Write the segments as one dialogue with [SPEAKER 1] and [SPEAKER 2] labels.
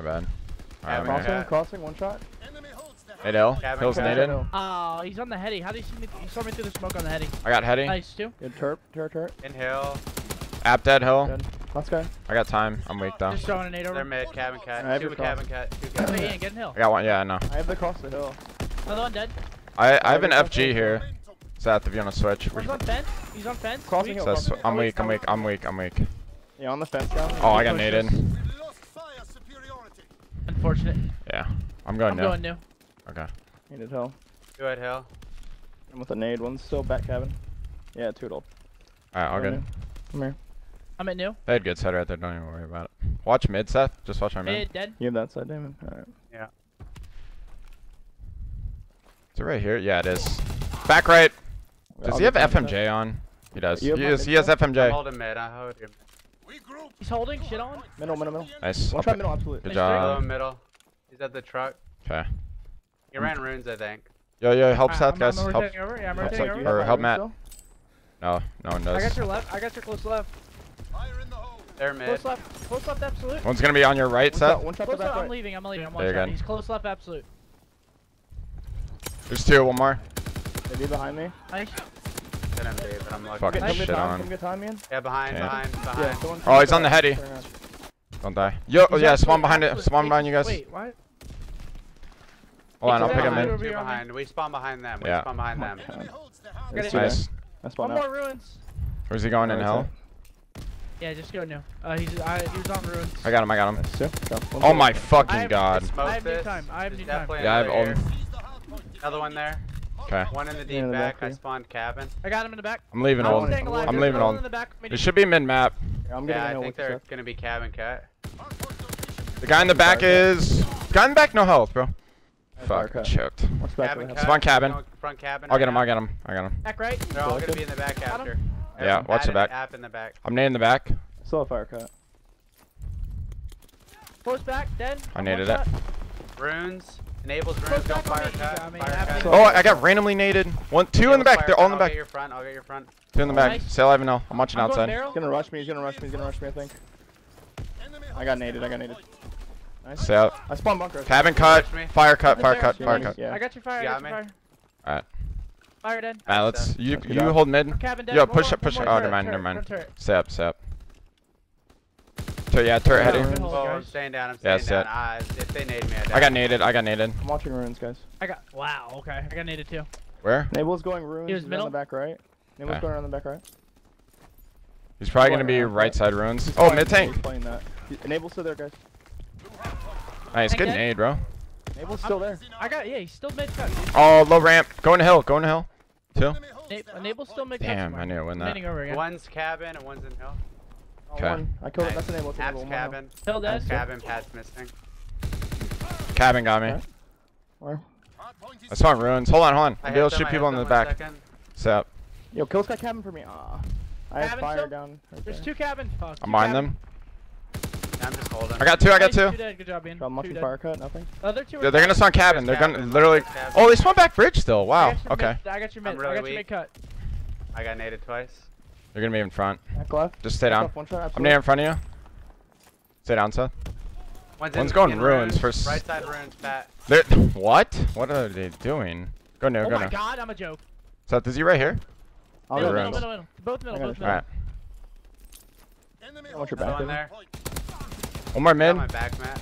[SPEAKER 1] My bad. Alright,
[SPEAKER 2] crossing,
[SPEAKER 1] man.
[SPEAKER 2] Crossing, crossing, one shot.
[SPEAKER 1] Hey, Dell.
[SPEAKER 3] Cabin
[SPEAKER 1] Hills
[SPEAKER 3] cut.
[SPEAKER 4] Oh, he's on the heady. How did you see me? You saw me through the smoke on the heady.
[SPEAKER 1] I got heady.
[SPEAKER 4] Nice too.
[SPEAKER 2] Good turret, turret, turret.
[SPEAKER 3] In hill.
[SPEAKER 1] App dead, Hill.
[SPEAKER 2] Dead. Last guy.
[SPEAKER 1] I got time. I'm weak though.
[SPEAKER 4] Just throwing a nade
[SPEAKER 3] They're
[SPEAKER 4] over.
[SPEAKER 3] mid. Cabin cut.
[SPEAKER 2] I have
[SPEAKER 3] Two
[SPEAKER 2] your
[SPEAKER 3] cabin cut. Two
[SPEAKER 4] Wait,
[SPEAKER 3] cabin
[SPEAKER 4] Ian,
[SPEAKER 3] cut.
[SPEAKER 4] get in hill.
[SPEAKER 1] I got one. Yeah, I know.
[SPEAKER 2] I have the cross the hill.
[SPEAKER 4] Another one dead.
[SPEAKER 1] I I have an FG here. Seth, if you wanna switch.
[SPEAKER 4] One's on fence. He's on fence.
[SPEAKER 2] Crossing hill.
[SPEAKER 1] Seth, I'm weak. I'm weak. I'm weak. I'm weak.
[SPEAKER 2] Yeah, on the fence down.
[SPEAKER 1] Oh, I got naded.
[SPEAKER 4] This. Unfortunate.
[SPEAKER 1] Yeah. I'm going
[SPEAKER 4] I'm
[SPEAKER 1] now.
[SPEAKER 4] going new.
[SPEAKER 1] Okay.
[SPEAKER 2] Needed hell.
[SPEAKER 3] Two at hell.
[SPEAKER 2] I'm with a nade. One's still back cabin. Yeah, two adult.
[SPEAKER 1] Alright, all good.
[SPEAKER 2] Come here.
[SPEAKER 4] I'm at new.
[SPEAKER 1] They had good side right there. Don't even worry about it. Watch mid, Seth. Just watch our mid.
[SPEAKER 4] Mid dead.
[SPEAKER 2] You have that side, Damon. Alright.
[SPEAKER 1] Is it right here? Yeah, it is. Back right. Does
[SPEAKER 2] I'll
[SPEAKER 1] he have. FMJ on? He does.
[SPEAKER 2] You
[SPEAKER 1] He, is, he has
[SPEAKER 2] still?
[SPEAKER 3] I'm
[SPEAKER 1] FMJ.
[SPEAKER 3] holding mid. I hold him.
[SPEAKER 4] He's holding shit on.
[SPEAKER 2] Middle, middle, middle.
[SPEAKER 1] Nice.
[SPEAKER 2] One
[SPEAKER 1] I'll
[SPEAKER 2] shot middle, absolute.
[SPEAKER 1] Good
[SPEAKER 4] Nice
[SPEAKER 3] Hello,
[SPEAKER 1] job.
[SPEAKER 3] middle. He's at the truck.
[SPEAKER 1] Okay.
[SPEAKER 3] He ran ruins, I think.
[SPEAKER 1] Yo, yo, help
[SPEAKER 4] Alright,
[SPEAKER 1] Seth,
[SPEAKER 4] I'm,
[SPEAKER 1] guys.
[SPEAKER 4] I'm
[SPEAKER 1] Help.
[SPEAKER 4] over. Yeah, I'm
[SPEAKER 2] Looks
[SPEAKER 4] rotating
[SPEAKER 2] like
[SPEAKER 4] over.
[SPEAKER 1] Or help Matt.
[SPEAKER 2] still.
[SPEAKER 1] No, no one does.
[SPEAKER 4] I got your left. I got your close left.
[SPEAKER 3] They're mid.
[SPEAKER 4] Close left. Close left absolute.
[SPEAKER 1] One's gonna be on your right,
[SPEAKER 2] One
[SPEAKER 1] Seth.
[SPEAKER 2] shot, one
[SPEAKER 4] Close
[SPEAKER 2] back
[SPEAKER 4] left. I'm leaving. I'm leaving. I'm one
[SPEAKER 1] There you
[SPEAKER 4] shot.
[SPEAKER 1] go.
[SPEAKER 4] He's close left absolute.
[SPEAKER 1] There's two. One more.
[SPEAKER 2] They be behind me.
[SPEAKER 4] Nice.
[SPEAKER 3] Didn't be, but I'm lucky.
[SPEAKER 1] Fucking
[SPEAKER 2] Come
[SPEAKER 4] Nice.
[SPEAKER 2] get
[SPEAKER 1] shit
[SPEAKER 2] time,
[SPEAKER 1] on.
[SPEAKER 2] come time.
[SPEAKER 3] Yeah, behind,
[SPEAKER 1] Yeah.
[SPEAKER 3] behind, behind.
[SPEAKER 2] someone
[SPEAKER 1] Oh, he's on the heady. Don't die. Yo, oh yeah, spawn behind it. Spawn behind you guys.
[SPEAKER 4] Wait, what?
[SPEAKER 1] Hold on, I'll pick him in.
[SPEAKER 4] Over
[SPEAKER 3] Two
[SPEAKER 4] here on me.
[SPEAKER 3] behind. We spawn behind them. We
[SPEAKER 1] Yeah.
[SPEAKER 3] spawn behind them.
[SPEAKER 2] God.
[SPEAKER 4] Got
[SPEAKER 2] There's
[SPEAKER 4] it.
[SPEAKER 2] two there.
[SPEAKER 1] Nice.
[SPEAKER 2] I spawned
[SPEAKER 4] One
[SPEAKER 2] out.
[SPEAKER 4] more ruins.
[SPEAKER 1] Where's he going in
[SPEAKER 2] Right
[SPEAKER 1] hell?
[SPEAKER 4] Yeah, just go new. Uh, he's I, he was on ruins.
[SPEAKER 1] I got him. I got him.
[SPEAKER 2] Nice, two. Go. One
[SPEAKER 1] Oh
[SPEAKER 2] more.
[SPEAKER 1] my
[SPEAKER 4] I
[SPEAKER 1] fucking
[SPEAKER 4] have-
[SPEAKER 1] god.
[SPEAKER 4] I have new
[SPEAKER 3] this.
[SPEAKER 4] time. I have new time.
[SPEAKER 1] Yeah, I have ult.
[SPEAKER 3] Another one there.
[SPEAKER 1] Okay.
[SPEAKER 3] One in the deep
[SPEAKER 2] in the back
[SPEAKER 3] back. I spawned cabin.
[SPEAKER 4] I got him in the back.
[SPEAKER 1] I'm leaving
[SPEAKER 4] I'm
[SPEAKER 1] old. I'm leaving
[SPEAKER 4] another
[SPEAKER 1] old.
[SPEAKER 4] the back.
[SPEAKER 1] It should be mid map.
[SPEAKER 2] Yeah, I'm
[SPEAKER 3] Yeah, I think
[SPEAKER 2] with
[SPEAKER 3] they're
[SPEAKER 2] Seth.
[SPEAKER 3] gonna be cabin cut.
[SPEAKER 1] The guy in the back is. Guy in the back, no health, bro.
[SPEAKER 2] Fire
[SPEAKER 1] Fuck,
[SPEAKER 2] cut.
[SPEAKER 1] choked.
[SPEAKER 2] Watch back
[SPEAKER 3] Cabin
[SPEAKER 2] right.
[SPEAKER 3] cut.
[SPEAKER 1] Spawn cabin.
[SPEAKER 3] Going Front cabin.
[SPEAKER 1] I'll get him. I'll get him. I got him.
[SPEAKER 4] Back right.
[SPEAKER 3] They're all gonna
[SPEAKER 2] Got
[SPEAKER 3] be in the back
[SPEAKER 4] Got 'em.
[SPEAKER 3] after.
[SPEAKER 1] Yeah,
[SPEAKER 3] Add
[SPEAKER 1] watch the back.
[SPEAKER 3] App in the back.
[SPEAKER 1] I'm nading the back.
[SPEAKER 2] Still a fire cut.
[SPEAKER 4] Close back. Dead.
[SPEAKER 1] I
[SPEAKER 4] I'm
[SPEAKER 1] needed it.
[SPEAKER 4] shot.
[SPEAKER 3] Ruins. Enables
[SPEAKER 4] Close
[SPEAKER 3] ruins. Go
[SPEAKER 4] back on
[SPEAKER 3] fire
[SPEAKER 4] me.
[SPEAKER 3] cut.
[SPEAKER 4] I mean,
[SPEAKER 3] Fire cut.
[SPEAKER 1] Oh, I got randomly naded. One, two in the back. They're all in
[SPEAKER 3] cut.
[SPEAKER 1] the
[SPEAKER 3] I'll
[SPEAKER 1] back.
[SPEAKER 3] get your front. I'll get your front.
[SPEAKER 1] Two in the back.
[SPEAKER 4] Nice.
[SPEAKER 1] Stay alive and no. I'm watching
[SPEAKER 4] I'm going
[SPEAKER 1] outside.
[SPEAKER 4] barrel.
[SPEAKER 2] He's gonna rush me. He's gonna rush me. He's gonna rush me. I think. I got naded. I got naded. Nice.
[SPEAKER 1] Stay out.
[SPEAKER 2] I spawned bunker.
[SPEAKER 1] Cabin cut.
[SPEAKER 3] Push me.
[SPEAKER 1] Fire cut. Fire cut. Fire cut.
[SPEAKER 2] Yeah.
[SPEAKER 4] I got your fire. I
[SPEAKER 3] You
[SPEAKER 4] got
[SPEAKER 3] got
[SPEAKER 4] your fire.
[SPEAKER 1] Alright.
[SPEAKER 4] Fire dead.
[SPEAKER 1] Alright, let's. You you hold mid.
[SPEAKER 4] Cabin dead.
[SPEAKER 1] Yo, push up, push up.
[SPEAKER 4] more
[SPEAKER 1] Oh, never mind, never mind. Stay up, stay up. So yeah, turret
[SPEAKER 2] Yeah,
[SPEAKER 1] heady.
[SPEAKER 3] Oh, I'm staying down. I'm
[SPEAKER 1] Yeah,
[SPEAKER 3] staying down.
[SPEAKER 1] set.
[SPEAKER 3] Ah, if they nade me, I.
[SPEAKER 1] I got naded. I got naded.
[SPEAKER 2] I'm watching ruins, guys.
[SPEAKER 4] I got. Wow. Okay. I got naded too.
[SPEAKER 1] Where?
[SPEAKER 2] Nable's going ruins.
[SPEAKER 4] He was
[SPEAKER 2] He's on the back right. Nable's
[SPEAKER 1] Okay.
[SPEAKER 2] going around the back right.
[SPEAKER 1] He's probably
[SPEAKER 2] Going
[SPEAKER 1] gonna be
[SPEAKER 2] around,
[SPEAKER 1] right
[SPEAKER 2] right.
[SPEAKER 1] side ruins.
[SPEAKER 2] He's
[SPEAKER 1] Oh,
[SPEAKER 2] playing-
[SPEAKER 1] mid tank.
[SPEAKER 2] He's playing that. He- Nable's still there, guys.
[SPEAKER 1] Nice, good
[SPEAKER 4] Tank dead?
[SPEAKER 1] nade, bro.
[SPEAKER 2] Nable's still there.
[SPEAKER 4] I got. Yeah. He's still mid cut.
[SPEAKER 1] Oh, low ramp. Going to hill. Going to hill. Two.
[SPEAKER 4] Enable still mid cut.
[SPEAKER 1] Damn. I knew to win that.
[SPEAKER 4] Over again.
[SPEAKER 3] One's cabin and one's in hill.
[SPEAKER 2] Oh,
[SPEAKER 1] Okay.
[SPEAKER 2] one. I killed it.
[SPEAKER 3] Nice.
[SPEAKER 2] That's Enable. That's
[SPEAKER 3] App's
[SPEAKER 2] Enable. One more.
[SPEAKER 3] cabin.
[SPEAKER 4] Hill dead.
[SPEAKER 3] Cabin. Pat's missing.
[SPEAKER 1] Cabin got me.
[SPEAKER 2] Okay. Where?
[SPEAKER 1] I saw runes. Hold on, hold on.
[SPEAKER 3] I
[SPEAKER 1] I'll be able to
[SPEAKER 3] them,
[SPEAKER 1] shoot people
[SPEAKER 3] hit
[SPEAKER 1] in the back.
[SPEAKER 3] second.
[SPEAKER 1] Stay up.
[SPEAKER 2] Yo, Kill's got cabin for me. Ah. I have
[SPEAKER 4] Cabin
[SPEAKER 2] fire
[SPEAKER 4] still?
[SPEAKER 2] down. Right
[SPEAKER 4] There's
[SPEAKER 2] there.
[SPEAKER 4] two cabins. Fuck.
[SPEAKER 1] I'm
[SPEAKER 4] two
[SPEAKER 1] behind them.
[SPEAKER 3] I'm just holding.
[SPEAKER 1] I got two. I got two.
[SPEAKER 4] Two dead. Good job, Ian.
[SPEAKER 2] So I'm
[SPEAKER 4] Two
[SPEAKER 2] watching
[SPEAKER 4] dead.
[SPEAKER 2] fire cut. Nothing.
[SPEAKER 4] Other two. are
[SPEAKER 1] they're gonna
[SPEAKER 4] dead.
[SPEAKER 1] spawn cabin. They're
[SPEAKER 3] Cabin.
[SPEAKER 1] gonna literally.
[SPEAKER 3] Cabin.
[SPEAKER 1] Oh, they spawned back bridge still. Wow.
[SPEAKER 4] got your
[SPEAKER 1] Okay.
[SPEAKER 4] Mid, I got your
[SPEAKER 3] I'm
[SPEAKER 4] mid.
[SPEAKER 3] really
[SPEAKER 4] I got your
[SPEAKER 3] weak.
[SPEAKER 4] mid cut.
[SPEAKER 3] I got naded twice.
[SPEAKER 1] They're gonna be in front.
[SPEAKER 2] Back left.
[SPEAKER 1] Just stay
[SPEAKER 2] Back
[SPEAKER 1] down.
[SPEAKER 2] left, One shot.
[SPEAKER 1] I'm near in front of you. Stay down, Seth.
[SPEAKER 3] One's,
[SPEAKER 1] One's going
[SPEAKER 3] in
[SPEAKER 1] runes for s-
[SPEAKER 3] Right side ruins, Pat.
[SPEAKER 1] They're what? What are they doing? Go no,
[SPEAKER 4] Oh
[SPEAKER 1] go
[SPEAKER 4] my
[SPEAKER 1] no.
[SPEAKER 4] god, I'm a joke.
[SPEAKER 1] Seth, is he right here?
[SPEAKER 2] I'll
[SPEAKER 4] Middle,
[SPEAKER 2] go
[SPEAKER 4] middle, middle, middle. Both middle,
[SPEAKER 2] I got
[SPEAKER 4] both middle.
[SPEAKER 1] Alright.
[SPEAKER 2] I want your back.
[SPEAKER 3] one there.
[SPEAKER 1] One more
[SPEAKER 3] Got
[SPEAKER 1] mid.
[SPEAKER 3] my back, Matt.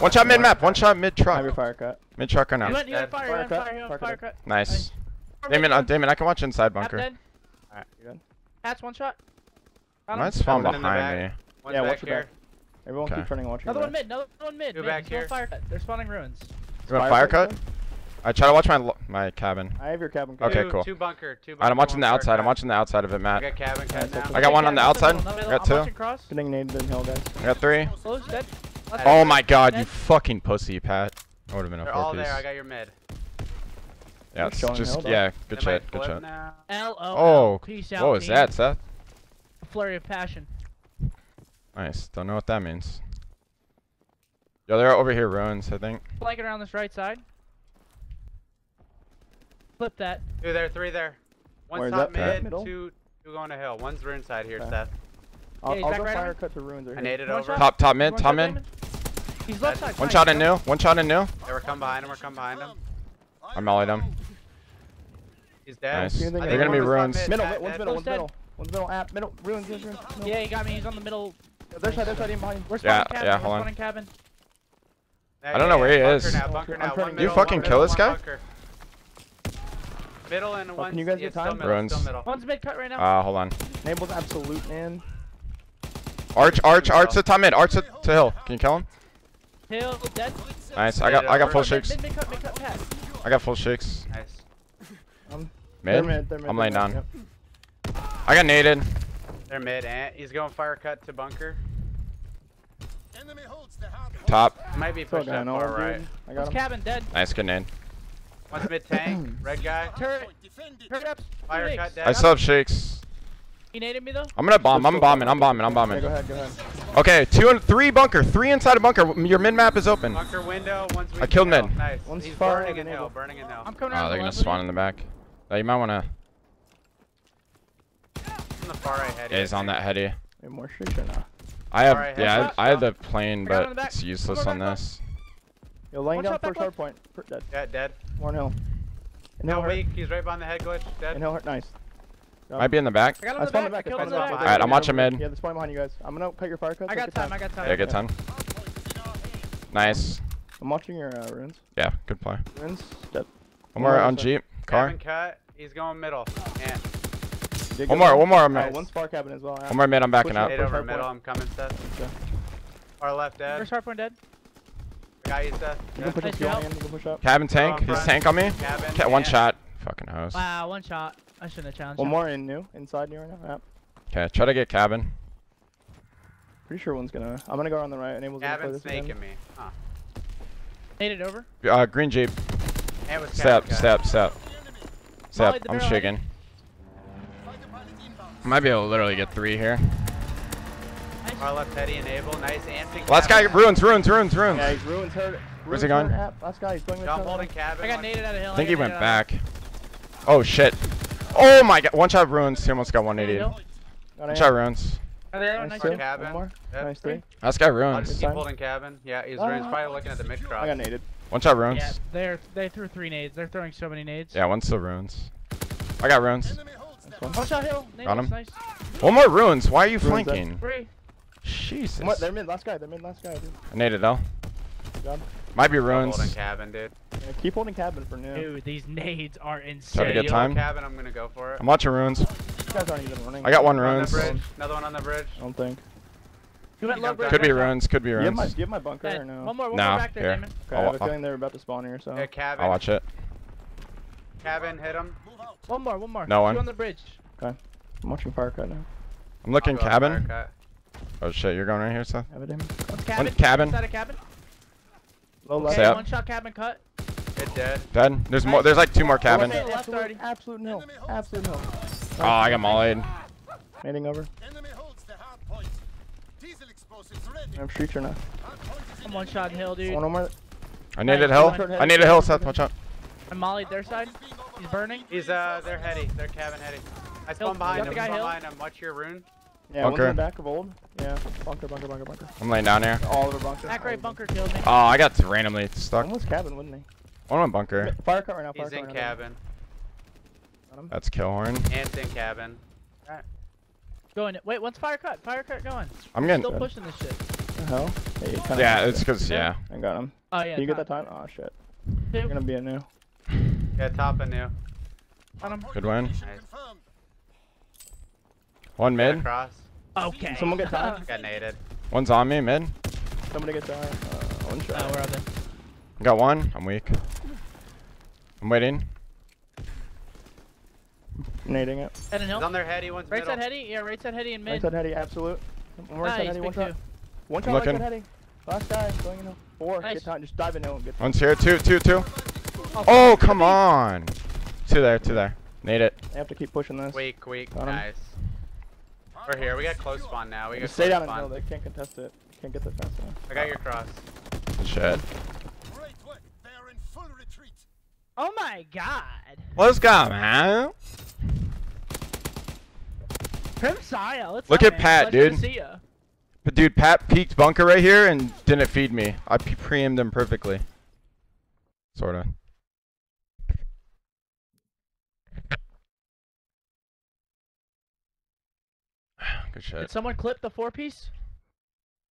[SPEAKER 1] One shot mid map. One shot mid
[SPEAKER 2] I have your
[SPEAKER 1] truck.
[SPEAKER 2] fire cut.
[SPEAKER 1] Mid truck or
[SPEAKER 4] You
[SPEAKER 1] no?
[SPEAKER 4] went, you went
[SPEAKER 3] Dead.
[SPEAKER 4] fire, you went
[SPEAKER 2] Fire cut,
[SPEAKER 4] fire, you went
[SPEAKER 2] fire
[SPEAKER 4] fire
[SPEAKER 2] cut.
[SPEAKER 4] cut.
[SPEAKER 1] Nice.
[SPEAKER 4] Four
[SPEAKER 1] Damon,
[SPEAKER 4] mid,
[SPEAKER 1] uh,
[SPEAKER 4] one.
[SPEAKER 1] Damon, I can watch inside
[SPEAKER 4] Half
[SPEAKER 1] bunker.
[SPEAKER 4] dead.
[SPEAKER 3] Alright.
[SPEAKER 2] You good?
[SPEAKER 4] Hats one shot. Got him.
[SPEAKER 1] Might spawn
[SPEAKER 3] One in the
[SPEAKER 1] behind me.
[SPEAKER 3] One's
[SPEAKER 2] Yeah,
[SPEAKER 3] back
[SPEAKER 2] watch your back. Everyone
[SPEAKER 1] Okay.
[SPEAKER 2] keep running. Watch your
[SPEAKER 4] Another one mid, another one mid.
[SPEAKER 3] Two
[SPEAKER 4] mid.
[SPEAKER 3] back here.
[SPEAKER 4] Fire cut. They're spawning ruins.
[SPEAKER 1] You want fire cut? I try to watch my my cabin.
[SPEAKER 2] I have your cabin cut.
[SPEAKER 1] Okay,
[SPEAKER 3] two,
[SPEAKER 1] cool.
[SPEAKER 3] Two bunker. Two bunker.
[SPEAKER 1] Alright, I'm watching the
[SPEAKER 3] fire
[SPEAKER 1] outside. I'm watching the outside of it, Matt.
[SPEAKER 3] I got cabin cut now.
[SPEAKER 1] I got one on the outside. I got two.
[SPEAKER 2] Getting naded in hill, guys.
[SPEAKER 1] I got three.
[SPEAKER 4] Close, dead. Last
[SPEAKER 1] Oh
[SPEAKER 4] one.
[SPEAKER 1] my god, you fucking pussy, Pat. That would have been a
[SPEAKER 3] They're
[SPEAKER 1] four
[SPEAKER 3] all
[SPEAKER 1] piece.
[SPEAKER 3] there. I got your mid.
[SPEAKER 1] Yeah, it's
[SPEAKER 2] Showing
[SPEAKER 1] just
[SPEAKER 2] hill, though.
[SPEAKER 1] yeah, good
[SPEAKER 3] They might
[SPEAKER 1] shit, good
[SPEAKER 3] flip
[SPEAKER 1] shit.
[SPEAKER 3] now.
[SPEAKER 4] L O.
[SPEAKER 1] Oh,
[SPEAKER 4] Peace out.
[SPEAKER 1] what was
[SPEAKER 4] team.
[SPEAKER 1] that, Seth?
[SPEAKER 4] A flurry of passion.
[SPEAKER 1] Nice. Don't know what that means. Yo, they're over here, ruins. I think.
[SPEAKER 4] Flanking around this right side. Flip that.
[SPEAKER 3] Two there, three there. One's top
[SPEAKER 2] that,
[SPEAKER 3] mid,
[SPEAKER 2] Middle?
[SPEAKER 3] two, two going to hill. One's rune side here,
[SPEAKER 2] Okay.
[SPEAKER 3] Seth.
[SPEAKER 2] I'll,
[SPEAKER 4] he's
[SPEAKER 2] I'll go
[SPEAKER 4] right
[SPEAKER 2] fire cut to ruins right
[SPEAKER 3] I
[SPEAKER 2] here.
[SPEAKER 3] naded
[SPEAKER 4] One
[SPEAKER 3] over.
[SPEAKER 4] shot.
[SPEAKER 1] Top, top mid, top mid.
[SPEAKER 4] Damon. He's left side.
[SPEAKER 1] One
[SPEAKER 4] flank.
[SPEAKER 1] shot in new. One shot in new.
[SPEAKER 3] They were come behind him. We're come behind him.
[SPEAKER 1] I'm mollied him.
[SPEAKER 3] He's dead.
[SPEAKER 1] Nice.
[SPEAKER 2] They're gonna
[SPEAKER 1] be ruins.
[SPEAKER 2] Middle, one's
[SPEAKER 3] dead.
[SPEAKER 2] middle, one's middle. One's middle, app, middle, ruins, ruins, ruins.
[SPEAKER 4] Yeah, he got me. He's on the middle.
[SPEAKER 2] Their side, their side, even behind you.
[SPEAKER 4] We're
[SPEAKER 1] Yeah,
[SPEAKER 4] spawning cabin.
[SPEAKER 1] yeah,
[SPEAKER 4] We're
[SPEAKER 1] hold on.
[SPEAKER 4] spawning cabin.
[SPEAKER 1] I don't know where he
[SPEAKER 3] yeah,
[SPEAKER 1] is.
[SPEAKER 3] Bunker now, bunker now.
[SPEAKER 2] turning-
[SPEAKER 3] One
[SPEAKER 2] You
[SPEAKER 3] middle,
[SPEAKER 1] fucking kill
[SPEAKER 3] middle,
[SPEAKER 1] this guy?
[SPEAKER 3] Middle and one.
[SPEAKER 2] can you guys get time?
[SPEAKER 3] middle,
[SPEAKER 1] Ruins.
[SPEAKER 4] One's mid cut right now.
[SPEAKER 1] Uh, hold on.
[SPEAKER 2] Enable's absolute, man.
[SPEAKER 1] Arch, arch, arch to top mid. Arch to, to hill. Can you kill him?
[SPEAKER 4] Hill dead.
[SPEAKER 1] Nice. I got, I got full
[SPEAKER 4] Mid,
[SPEAKER 1] shakes.
[SPEAKER 4] mid, mid cut, mid cut, pass.
[SPEAKER 1] I got full shakes.
[SPEAKER 3] Nice.
[SPEAKER 2] Um, they're
[SPEAKER 1] Mid.
[SPEAKER 2] mid, they're mid.
[SPEAKER 1] I'm laying down.
[SPEAKER 2] yep.
[SPEAKER 1] I got naded.
[SPEAKER 3] They're mid. And he's going fire cut to bunker.
[SPEAKER 1] Top.
[SPEAKER 3] Might be
[SPEAKER 2] Still
[SPEAKER 3] pushed
[SPEAKER 2] got
[SPEAKER 3] up far right.
[SPEAKER 2] dude. I got
[SPEAKER 4] One's
[SPEAKER 2] him.
[SPEAKER 4] cabin dead.
[SPEAKER 1] Nice. Good nade.
[SPEAKER 3] One's mid tank. Red guy.
[SPEAKER 4] Turret. Turret up.
[SPEAKER 3] Fire
[SPEAKER 4] Phoenix.
[SPEAKER 3] cut dead.
[SPEAKER 1] I still have shakes.
[SPEAKER 4] He naded me though.
[SPEAKER 1] I'm gonna bomb. I'm bombing. I'm bombing. I'm
[SPEAKER 2] Yeah,
[SPEAKER 1] bombing.
[SPEAKER 2] go ahead, go ahead.
[SPEAKER 1] Okay, two and three bunker. Three inside a bunker. Your mid map is open.
[SPEAKER 3] Bunker window. One's
[SPEAKER 1] I killed
[SPEAKER 3] weak
[SPEAKER 1] mid.
[SPEAKER 3] Nice.
[SPEAKER 2] One's
[SPEAKER 3] he's
[SPEAKER 2] fire
[SPEAKER 3] burning in hill. Burning in hill.
[SPEAKER 4] I'm coming
[SPEAKER 1] Oh, they're gonna
[SPEAKER 4] left
[SPEAKER 1] spawn in the back. Uh, you might wanna.
[SPEAKER 3] On the far right head.
[SPEAKER 1] Yeah, he's on that heady.
[SPEAKER 2] Any more shakes or not?
[SPEAKER 1] I have.
[SPEAKER 3] Alright,
[SPEAKER 1] Yeah,
[SPEAKER 4] headshot.
[SPEAKER 1] I, I have the plane,
[SPEAKER 4] I got him in
[SPEAKER 1] but
[SPEAKER 4] the
[SPEAKER 1] it's useless on
[SPEAKER 4] more back
[SPEAKER 1] this.
[SPEAKER 2] Yo, laying down
[SPEAKER 4] shot back
[SPEAKER 2] first hard point. Per- Dead.
[SPEAKER 3] Yeah, dead.
[SPEAKER 2] Warren Hill. And
[SPEAKER 3] No
[SPEAKER 2] hurt.
[SPEAKER 3] weak. He's right behind the head glitch. Dead.
[SPEAKER 2] And hill hurt. Nice.
[SPEAKER 1] Might be in the back.
[SPEAKER 4] I got him
[SPEAKER 2] I
[SPEAKER 4] in
[SPEAKER 2] spawned
[SPEAKER 4] the
[SPEAKER 2] the
[SPEAKER 4] back.
[SPEAKER 2] back.
[SPEAKER 4] I
[SPEAKER 2] I
[SPEAKER 4] killed him
[SPEAKER 2] spawned
[SPEAKER 4] in the
[SPEAKER 2] the
[SPEAKER 4] back.
[SPEAKER 1] Alright, I'm watching mid.
[SPEAKER 2] Yeah, they're behind you guys. I'm gonna cut your fire cuts.
[SPEAKER 4] I got
[SPEAKER 2] your
[SPEAKER 4] time. I got time.
[SPEAKER 1] Yeah, good time. Nice.
[SPEAKER 2] I'm watching your uh, ruins.
[SPEAKER 1] Yeah, good play.
[SPEAKER 2] Ruins. Dead.
[SPEAKER 1] One more on Jeep. Car.
[SPEAKER 3] Cut. He's going middle. And
[SPEAKER 1] One more. One more.
[SPEAKER 2] Alright,
[SPEAKER 1] Mid.
[SPEAKER 2] one spar cabin as well.
[SPEAKER 1] One more mid. I'm backing
[SPEAKER 2] Push
[SPEAKER 1] up.
[SPEAKER 2] it. push
[SPEAKER 3] over middle.
[SPEAKER 2] point.
[SPEAKER 3] I'm coming, Seth.
[SPEAKER 2] Okay.
[SPEAKER 3] Far left dead.
[SPEAKER 4] First hard point dead.
[SPEAKER 3] Guy you, Seth.
[SPEAKER 2] You can
[SPEAKER 3] Dead.
[SPEAKER 2] push
[SPEAKER 4] Nice
[SPEAKER 2] up fuel
[SPEAKER 4] job.
[SPEAKER 2] in. You can push up.
[SPEAKER 1] Cabin tank.
[SPEAKER 3] on
[SPEAKER 1] His tank on me.
[SPEAKER 3] Cabin.
[SPEAKER 1] Ca- One
[SPEAKER 3] and-
[SPEAKER 1] shot. Fucking host.
[SPEAKER 4] Wow, one shot. I shouldn't have challenged
[SPEAKER 2] One
[SPEAKER 4] him.
[SPEAKER 2] more in new. Inside new right now. Yep.
[SPEAKER 1] Okay, try to get cabin.
[SPEAKER 2] Pretty sure one's gonna. I'm gonna go on the right. Enable's gonna play
[SPEAKER 3] Cabin
[SPEAKER 2] this again.
[SPEAKER 3] snaking me. Huh.
[SPEAKER 4] Naded over.
[SPEAKER 1] Uh, green Jeep.
[SPEAKER 3] And
[SPEAKER 1] Step.
[SPEAKER 3] cabin.
[SPEAKER 1] Step. Step. Step.
[SPEAKER 4] Molly
[SPEAKER 1] I'm
[SPEAKER 4] barrel
[SPEAKER 1] shaking. Might be able to literally get three here.
[SPEAKER 3] Far left heady enable. Nice. Anting.
[SPEAKER 1] Last guy.
[SPEAKER 3] cabin.
[SPEAKER 1] Ruins. Ruins. Ruins. Ruins.
[SPEAKER 2] Yeah, he's ruins hurt.
[SPEAKER 1] Where's he
[SPEAKER 2] Ruins
[SPEAKER 1] going?
[SPEAKER 2] hurt app. Last guy. He's going.
[SPEAKER 3] Jump holding cabin.
[SPEAKER 4] I got
[SPEAKER 3] one-
[SPEAKER 4] naded out of hill.
[SPEAKER 1] I think he went
[SPEAKER 4] naded out of
[SPEAKER 1] back. Oh shit. Oh my god. One shot ruins. He almost got
[SPEAKER 4] hill.
[SPEAKER 1] 180. One shot ruins.
[SPEAKER 4] Oh, the other one,
[SPEAKER 2] Nice
[SPEAKER 4] nice
[SPEAKER 2] two.
[SPEAKER 4] two.
[SPEAKER 3] Cabin.
[SPEAKER 2] One more.
[SPEAKER 3] Yep.
[SPEAKER 2] Nice three.
[SPEAKER 1] Last guy
[SPEAKER 3] I'll
[SPEAKER 1] ruins.
[SPEAKER 3] just
[SPEAKER 2] Good
[SPEAKER 3] keep holding cabin. Yeah, he's,
[SPEAKER 2] Ah.
[SPEAKER 3] he's probably looking at the mid cross.
[SPEAKER 2] I got naded.
[SPEAKER 1] One shot ruins.
[SPEAKER 4] Yeah, they're they threw three nades. They're throwing so many nades.
[SPEAKER 1] Yeah, one still ruins. I got ruins.
[SPEAKER 2] Nice one.
[SPEAKER 4] One shot hill.
[SPEAKER 1] Got him.
[SPEAKER 4] Nice.
[SPEAKER 1] One more ruins. Why are you
[SPEAKER 2] Ruins dead.
[SPEAKER 1] flanking?
[SPEAKER 4] Three.
[SPEAKER 1] Jesus.
[SPEAKER 2] What? They're mid. Last guy. They're mid. Last guy. Dude.
[SPEAKER 1] I naded though.
[SPEAKER 2] Good job.
[SPEAKER 1] Might be
[SPEAKER 3] I'm
[SPEAKER 1] ruins.
[SPEAKER 3] holding cabin, dude.
[SPEAKER 2] Yeah, keep holding cabin for new.
[SPEAKER 4] Dude, these nades are
[SPEAKER 1] Try to
[SPEAKER 4] insane.
[SPEAKER 1] get
[SPEAKER 3] Yellow
[SPEAKER 1] time.
[SPEAKER 3] cabin. I'm gonna go for it.
[SPEAKER 1] I'm watching ruins.
[SPEAKER 2] These guys aren't even running.
[SPEAKER 1] I got one
[SPEAKER 3] One on the
[SPEAKER 1] ruins.
[SPEAKER 3] bridge. Another one on the bridge.
[SPEAKER 2] I don't think.
[SPEAKER 4] You went low,
[SPEAKER 3] Could
[SPEAKER 4] bridge,
[SPEAKER 1] be
[SPEAKER 4] one shot.
[SPEAKER 1] ruins. Could be
[SPEAKER 2] Do you have my, you have my bunker
[SPEAKER 4] Dead.
[SPEAKER 2] or no?
[SPEAKER 4] One more, one
[SPEAKER 1] Nah,
[SPEAKER 4] more back there,
[SPEAKER 1] here.
[SPEAKER 4] Damon.
[SPEAKER 2] Okay, I have a
[SPEAKER 1] I'll-
[SPEAKER 2] feeling they're about to spawn here, so.
[SPEAKER 3] Yeah, cabin.
[SPEAKER 1] I'll watch it.
[SPEAKER 3] Cabin. Hit him.
[SPEAKER 4] One more, one more.
[SPEAKER 1] No
[SPEAKER 4] Two
[SPEAKER 1] one.
[SPEAKER 4] on the bridge. Okay.
[SPEAKER 2] I'm watching fire cut now.
[SPEAKER 1] I'm looking cabin. Oh shit, you're going right here, Seth.
[SPEAKER 2] Have it in.
[SPEAKER 4] One's cabin.
[SPEAKER 1] cabin.
[SPEAKER 4] Inside a cabin.
[SPEAKER 2] Low
[SPEAKER 4] Okay,
[SPEAKER 2] left.
[SPEAKER 1] Stay up.
[SPEAKER 4] one shot cabin cut.
[SPEAKER 3] Hit dead.
[SPEAKER 1] Dead. There's more. There's like two more cabin.
[SPEAKER 2] Absolute, absolute no. Absolute no.
[SPEAKER 1] Oh, I got mollied.
[SPEAKER 2] Nading over. I'm street or not.
[SPEAKER 5] Hard point is
[SPEAKER 4] I'm one shot in hill, dude.
[SPEAKER 2] One more.
[SPEAKER 1] I needed
[SPEAKER 4] Nice.
[SPEAKER 1] hill. I
[SPEAKER 2] head.
[SPEAKER 1] needed hill, Seth. Watch out.
[SPEAKER 4] I'm mollied their side. He's burning.
[SPEAKER 3] He's uh, they're heady. They're cabin heady. I
[SPEAKER 4] Hill,
[SPEAKER 3] spawn behind
[SPEAKER 4] got
[SPEAKER 3] him.
[SPEAKER 4] the guy
[SPEAKER 3] Spawn
[SPEAKER 4] hill?
[SPEAKER 3] behind him. Watch your rune.
[SPEAKER 2] Yeah, one's in
[SPEAKER 1] Bunker.
[SPEAKER 2] the back of old. Yeah. Bunker, bunker, bunker, bunker.
[SPEAKER 1] I'm laying down here.
[SPEAKER 2] All over bunker.
[SPEAKER 4] Back
[SPEAKER 2] all
[SPEAKER 4] right
[SPEAKER 2] over
[SPEAKER 4] bunker killed me.
[SPEAKER 1] Oh, I got randomly stuck.
[SPEAKER 2] One was cabin, wouldn't he?
[SPEAKER 1] One on bunker.
[SPEAKER 2] Fire cut right now. Fire
[SPEAKER 3] He's
[SPEAKER 2] cut
[SPEAKER 3] in
[SPEAKER 2] right
[SPEAKER 3] cabin.
[SPEAKER 2] Got him.
[SPEAKER 1] That's Killhorn.
[SPEAKER 3] Ant's in cabin.
[SPEAKER 4] Going. Wait, what's fire cut. Fire cut going.
[SPEAKER 1] I'm getting.
[SPEAKER 4] Still pushing this shit.
[SPEAKER 2] The hell? Hey, kinda
[SPEAKER 1] Yeah,
[SPEAKER 2] missed
[SPEAKER 1] it's because yeah.
[SPEAKER 2] I got him.
[SPEAKER 4] Oh yeah.
[SPEAKER 2] Can you get that time? Oh shit.
[SPEAKER 4] Two.
[SPEAKER 2] You're gonna be a new.
[SPEAKER 3] Yeah, top and new.
[SPEAKER 4] On him.
[SPEAKER 1] Good win.
[SPEAKER 5] Mission
[SPEAKER 3] Nice.
[SPEAKER 1] One mid.
[SPEAKER 3] Across.
[SPEAKER 4] Okay.
[SPEAKER 2] Someone get time.
[SPEAKER 3] Got naded.
[SPEAKER 1] One's on me. Mid.
[SPEAKER 2] Somebody get time. Uh, one shot.
[SPEAKER 4] Oh, we're up there.
[SPEAKER 1] Got one. I'm weak. I'm waiting.
[SPEAKER 2] Nading it.
[SPEAKER 4] Head and
[SPEAKER 3] He's on their heady. One's
[SPEAKER 4] Right
[SPEAKER 3] middle.
[SPEAKER 4] side heady. Yeah, right side heady and mid.
[SPEAKER 2] Right side heady, absolute. One right side heady, one
[SPEAKER 4] big
[SPEAKER 2] shot.
[SPEAKER 4] two.
[SPEAKER 2] One shot right side heady. Last guy, going in. Four.
[SPEAKER 4] Nice.
[SPEAKER 2] Get time. Just dive in hill and get time.
[SPEAKER 1] One's here. Two. Two. Two. Oh, oh, oh come on. Two there. Two there. Nade it.
[SPEAKER 2] They have to keep pushing this.
[SPEAKER 3] Weak, weak.
[SPEAKER 2] Got him.
[SPEAKER 3] Nice. We're here. We got close spawn now. We got
[SPEAKER 2] Just stay
[SPEAKER 3] close
[SPEAKER 2] down in hill.
[SPEAKER 3] spawn.
[SPEAKER 2] They can't contest it. Can't get that fast enough.
[SPEAKER 3] I got your cross.
[SPEAKER 1] Good shit.
[SPEAKER 5] Great work. They are in full retreat.
[SPEAKER 4] Oh my god.
[SPEAKER 1] Let's go, man.
[SPEAKER 4] Prim Saya. Let's
[SPEAKER 1] Look at
[SPEAKER 4] man.
[SPEAKER 1] Pat,
[SPEAKER 4] Pleasure
[SPEAKER 1] dude.
[SPEAKER 4] See ya.
[SPEAKER 1] But dude, Pat peeked bunker right here and didn't feed me. I pre- preaimed him perfectly. Sorta. Good shit.
[SPEAKER 4] Did someone clip the four piece?